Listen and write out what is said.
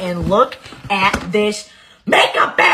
and look at this makeup bag.